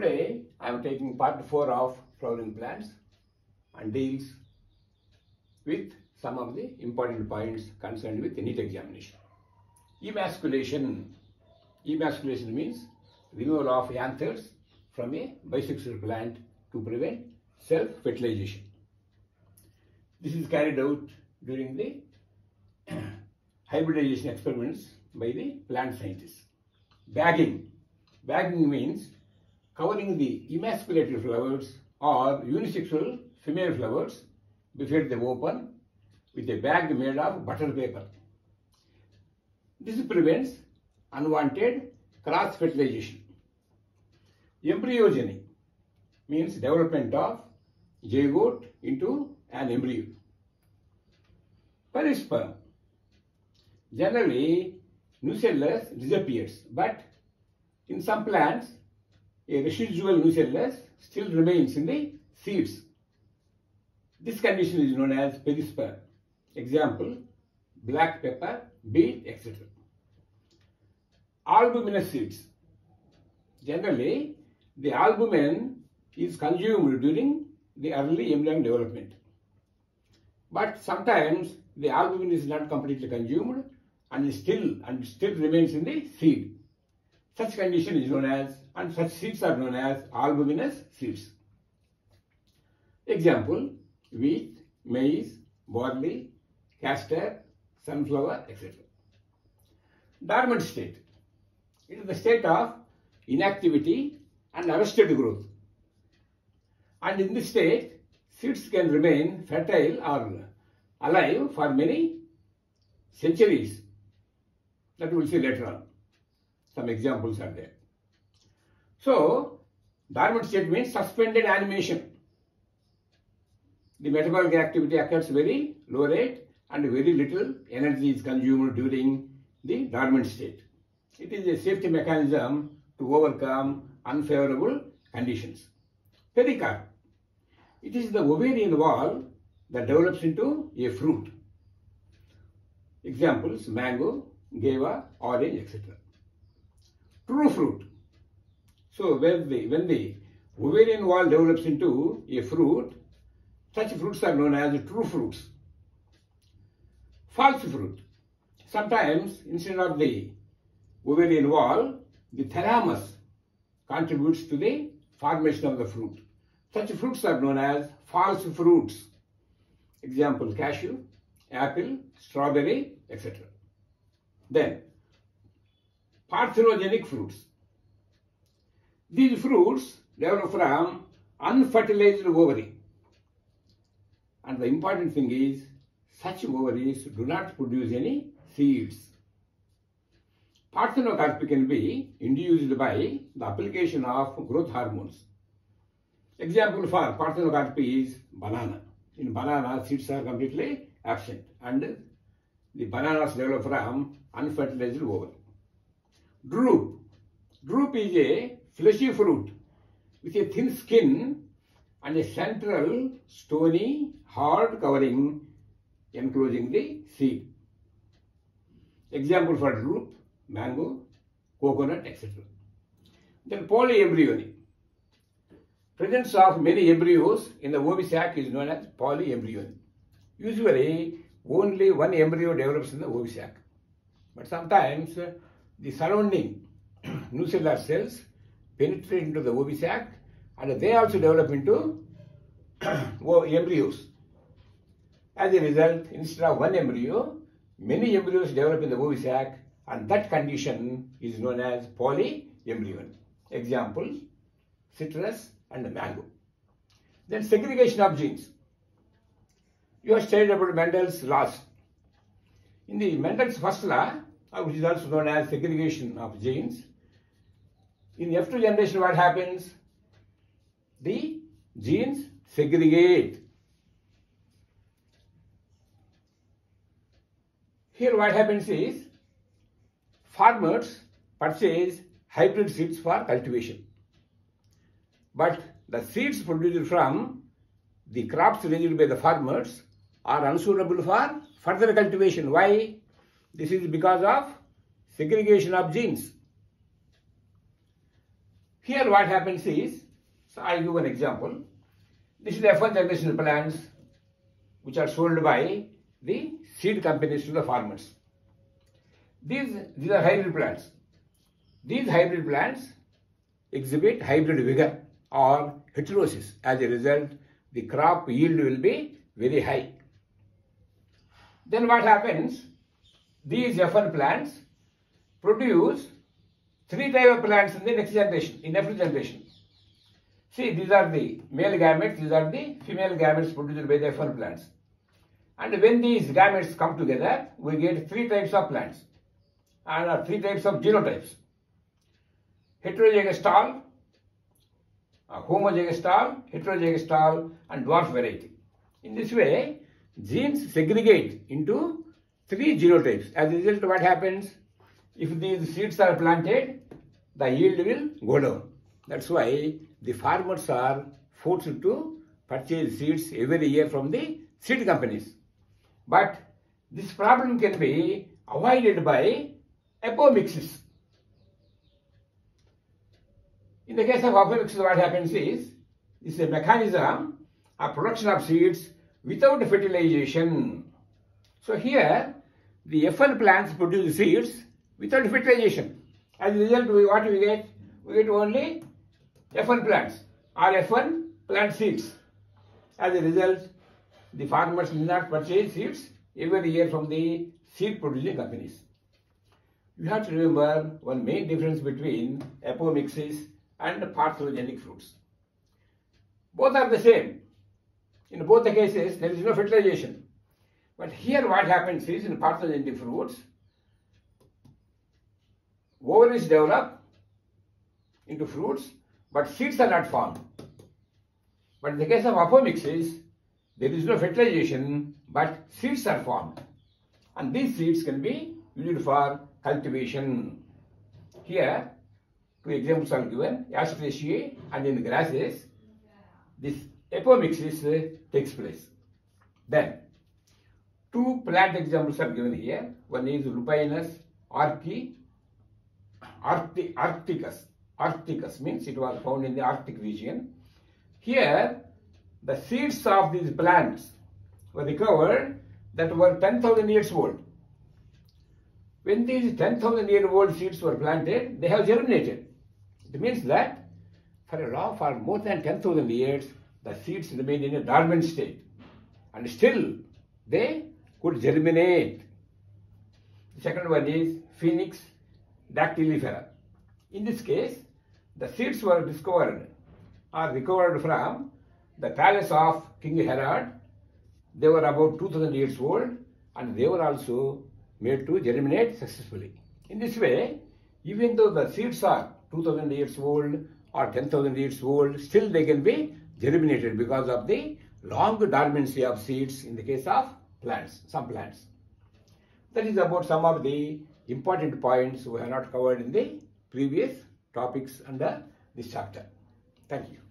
Today I am taking part 4 of flowering plants and deals with some of the important points concerned with NEET examination. Emasculation. Emasculation means removal of anthers from a bisexual plant to prevent self-fertilization. This is carried out during the hybridization experiments by the plant scientists. Bagging. Bagging means covering the emasculated flowers or unisexual female flowers before they open with a bag made of butter paper. This prevents unwanted cross fertilization. Embryogeny means development of zygote into an embryo. Perisperm. Generally, nucellus disappears, but in some plants, a residual nucellus still remains in the seeds. This condition is known as perisperm. Example, black pepper, beet, etc. Albuminous seeds. Generally, the albumin is consumed during the early embryonic development. But sometimes the albumin is not completely consumed and still and still remains in the seed. Such condition is known as and such seeds are known as albuminous seeds. Example wheat, maize, barley, castor, sunflower, etc. Dormant state. It is the state of inactivity and arrested growth. And in this state, seeds can remain fertile or alive for many centuries. That we will see later on. Some examples are there. So, dormant state means suspended animation. The metabolic activity occurs very low rate and very little energy is consumed during the dormant state. It is a safety mechanism to overcome unfavorable conditions. Pericarp. It is the ovarian wall that develops into a fruit. Examples mango, guava, orange, etc. True fruit. So when the, when the ovarian wall develops into a fruit, such fruits are known as true fruits. False fruit. Sometimes instead of the ovarian wall, the thalamus contributes to the formation of the fruit. Such fruits are known as false fruits. Example cashew, apple, strawberry, etc. Then, parthenogenic fruits. These fruits develop from unfertilized ovary. And the important thing is, such ovaries do not produce any seeds. Parthenocarpy can be induced by the application of growth hormones. Example for parthenocarpy is banana. In banana, seeds are completely absent and the bananas develop from unfertilized ovary. Drupe. Drupe is a fleshy fruit with a thin skin and a central stony hard covering enclosing the seed. Example for drupe, mango, coconut, etc. Then polyembryony. Presence of many embryos in the ovisac is known as polyembryony. Usually, only one embryo develops in the ovisac. But sometimes the surrounding nucellar cells penetrate into the ovisac and they also develop into embryos. As a result, instead of one embryo, many embryos develop in the ovisac and that condition is known as polyembryony. Example, citrus and mango. Then segregation of genes. You have studied about Mendel's laws. In the Mendel's first law, Uh, which is also known as segregation of genes, in F2 generation what happens? The genes segregate. Here what happens is, farmers purchase hybrid seeds for cultivation. But the seeds produced from the crops raised by the farmers are unsuitable for further cultivation. Why? This is because of segregation of genes. Here what happens is, so I'll give an example. This is the F1 generation plants which are sold by the seed companies to the farmers. These, these are hybrid plants. These hybrid plants exhibit hybrid vigor or heterosis. As a result, the crop yield will be very high. Then what happens? These F1 plants produce three type of plants in the next generation, in every generation. See, these are the male gametes, these are the female gametes produced by the F1 plants. And when these gametes come together, we get three types of plants and uh, three types of genotypes. Heterozygous tall, uh, homozygous tall, heterozygous and dwarf variety. In this way, genes segregate into three genotypes. As a result, what happens? If these seeds are planted, the yield will go down. That's why the farmers are forced to purchase seeds every year from the seed companies. But this problem can be avoided by apomixis. In the case of apomixis, what happens is, this is a mechanism of production of seeds without fertilization. So here, the F1 plants produce seeds without fertilization. As a result, what we get? We get only F1 plants or F1 plant seeds. As a result, the farmers will not purchase seeds every year from the seed producing companies. You have to remember one main difference between apomixis and parthenogenic fruits. Both are the same. In both the cases, there is no fertilization. But here what happens is in parthenogenic fruits, ovaries develop into fruits, but seeds are not formed. But in the case of apomixis, there is no fertilization, but seeds are formed. And these seeds can be used for cultivation. Here, two examples are given, Asteraceae and in grasses, this apomixis uh, takes place. Then, plant examples are given here. One is Lupinus arcticus. Arcticus means it was found in the Arctic region. Here, the seeds of these plants were recovered that were 10,000 years old. When these 10,000 year old seeds were planted, they have germinated. It means that for a long, for more than 10,000 years, the seeds remain in a dormant state. And still, they could germinate. The second one is Phoenix dactylifera. In this case, the seeds were discovered or recovered from the palace of King Herod. They were about 2000 years old and they were also made to germinate successfully. In this way, even though the seeds are 2000 years old or 10,000 years old, still they can be germinated because of the long dormancy of seeds in the case of plants, some plants. That is about some of the important points we have not covered in the previous topics under this chapter. Thank you.